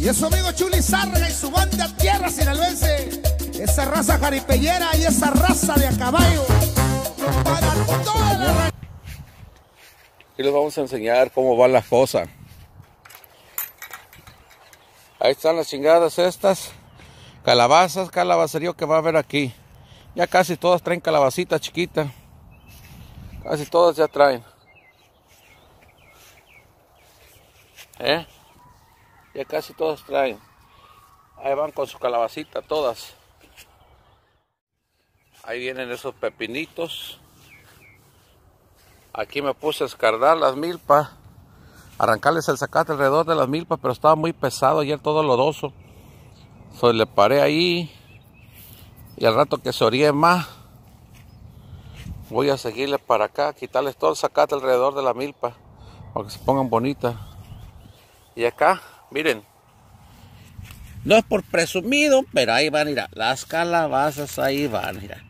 Y es su amigo Chuli Sarga y su banda Tierra Sinaloense. Esa raza jaripellera y esa raza de a caballo. Para toda la Aquí les vamos a enseñar cómo va la cosa. Ahí están las chingadas estas. Calabazas, calabacerío que va a haber aquí. Ya casi todas traen calabacita chiquita. Casi todas ya traen. ¿Eh? Ya casi todas traen. Ahí van con su calabacita todas. Ahí vienen esos pepinitos. Aquí me puse a escardar las milpas. Arrancarles el zacate alrededor de las milpas, pero estaba muy pesado ayer todo lodoso. So, le paré ahí. Y al rato que se oríe más, voy a seguirle para acá, quitarles todo el zacate alrededor de la milpa, para que se pongan bonitas. Y acá, miren, no es por presumido, pero ahí van, mira, las calabazas ahí van, mira.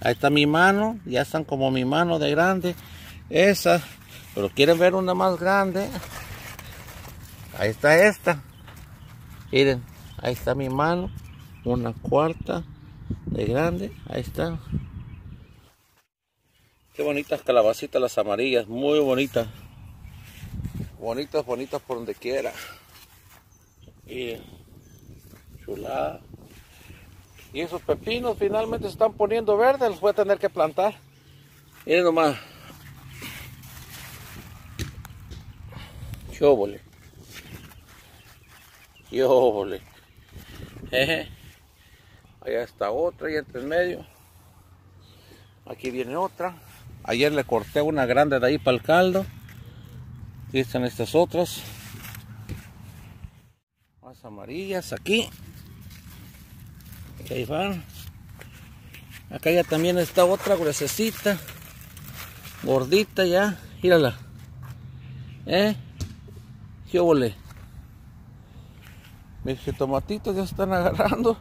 Ahí está mi mano, ya están como mi mano de grande. Esa, pero quieren ver una más grande. Ahí está esta. Miren, ahí está mi mano. Una cuarta de grande. Ahí está. Qué bonitas calabacitas las amarillas, muy bonitas. Bonitas, bonitas por donde quiera. Miren, chulada. Y esos pepinos finalmente se están poniendo verdes, los voy a tener que plantar. Miren nomás. Yóbole. Yóbole. Jeje. Allá está otra y entre en medio. Aquí viene otra. Ayer le corté una grande de ahí para el caldo. Aquí están estas otras. Más amarillas aquí. Ahí van. Acá ya también está otra gruesecita. Gordita ya. Mírala. ¿Eh? ¿Qué volé? Mis jitomatitos ya están agarrando.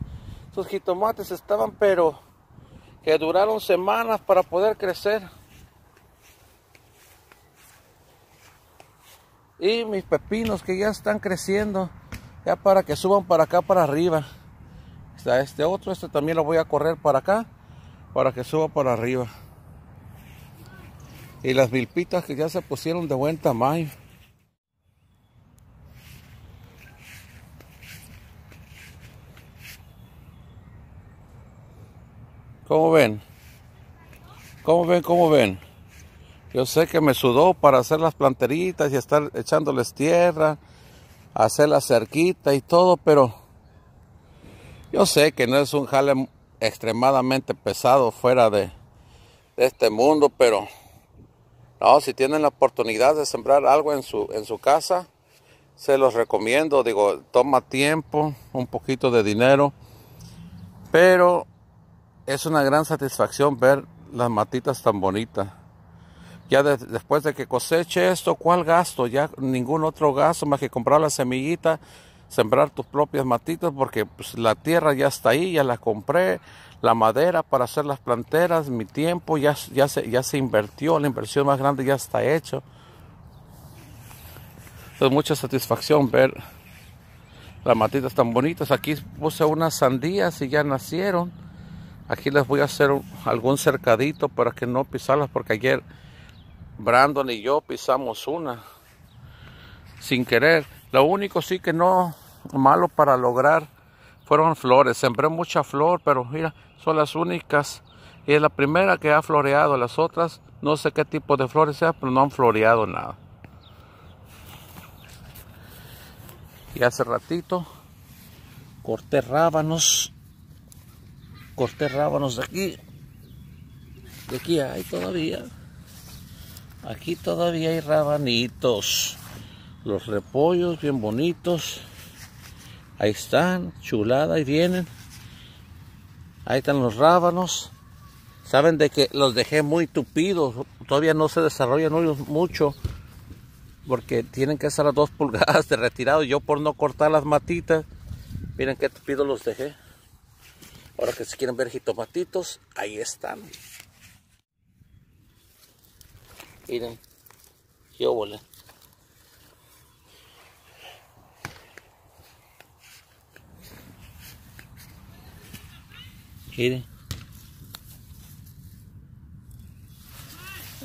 Esos jitomates estaban pero que duraron semanas para poder crecer. Y mis pepinos que ya están creciendo. Ya para que suban para acá para arriba. Está este otro, este también lo voy a correr para acá. Para que suba para arriba. Y las milpitas que ya se pusieron de buen tamaño. ¿Cómo ven? ¿Cómo ven? ¿Cómo ven? Yo sé que me sudó para hacer las planteritas y estar echándoles tierra, hacer la cerquita y todo, pero yo sé que no es un jale extremadamente pesado fuera de, de este mundo, pero no, si tienen la oportunidad de sembrar algo en su, en su casa, se los recomiendo. Digo, toma tiempo, un poquito de dinero, pero es una gran satisfacción ver las matitas tan bonitas. Ya de, después de que coseche esto, ¿cuál gasto? Ya ningún otro gasto más que comprar la semillita, sembrar tus propias matitas, porque pues, la tierra ya está ahí, ya la compré, la madera para hacer las planteras, mi tiempo ya, ya, se, ya se invirtió, la inversión más grande ya está hecho. Es mucha satisfacción ver las matitas tan bonitas. Aquí puse unas sandías y ya nacieron. Aquí les voy a hacer algún cercadito para que no pisarlas porque ayer Brandon y yo pisamos una sin querer. Lo único sí que no malo para lograr fueron flores. Sembré mucha flor, pero mira, son las únicas. Y es la primera que ha floreado. Las otras no sé qué tipo de flores sea, pero no han floreado nada. Y hace ratito corté rábanos corté rábanos de aquí. De aquí hay todavía. Aquí todavía hay rabanitos. Los repollos bien bonitos. Ahí están, chulada, ahí vienen. Ahí están los rábanos. Saben de que los dejé muy tupidos. Todavía no se desarrollan mucho. Porque tienen que estar a dos pulgadas de retirado. Yo por no cortar las matitas. Miren qué tupidos los dejé. Ahora que si quieren ver jitomatitos, ahí están. Miren, yo bola. Miren.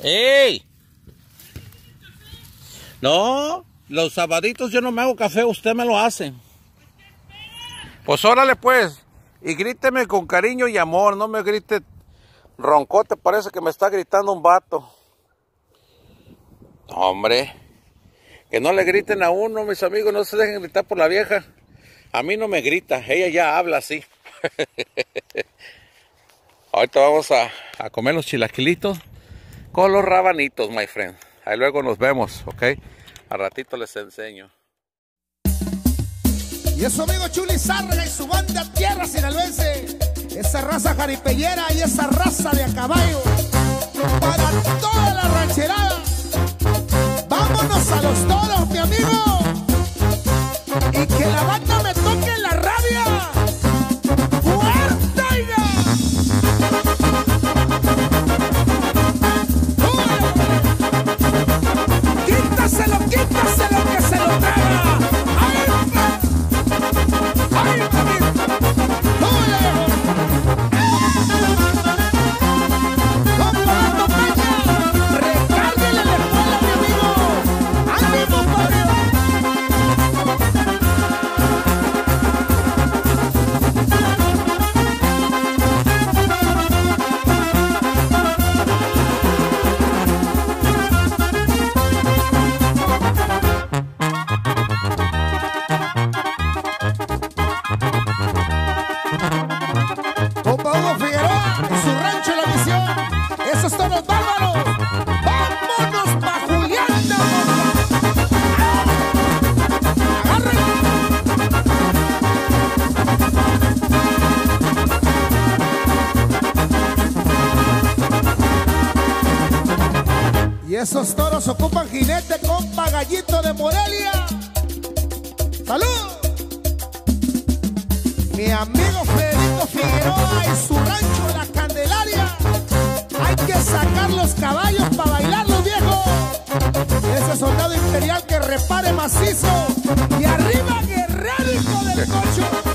¡Ey! No, los sabaditos yo no me hago café, usted me lo hace. Pues órale pues, y gríteme con cariño y amor, no me grite roncote, parece que me está gritando un vato. Hombre, que no le griten a uno, mis amigos, no se dejen gritar por la vieja. A mí no me grita, ella ya habla así. Ahorita vamos a, a comer los chilaquilitos con los rabanitos, my friend. Ahí luego nos vemos, ¿ok? A ratito les enseño. Y eso amigo Chuli Zárraga y su banda Tierra Sinaloense. Esa raza jaripellera y esa raza de a caballo. Para esos toros ocupan jinete, compa Gallito de Morelia. ¡Salud! Mi amigo Federico Figueroa y su rancho La Candelaria. Hay que sacar los caballos para bailarlos, viejo. Ese soldado imperial que repare macizo. Y arriba, guerrero, hijo del cocho.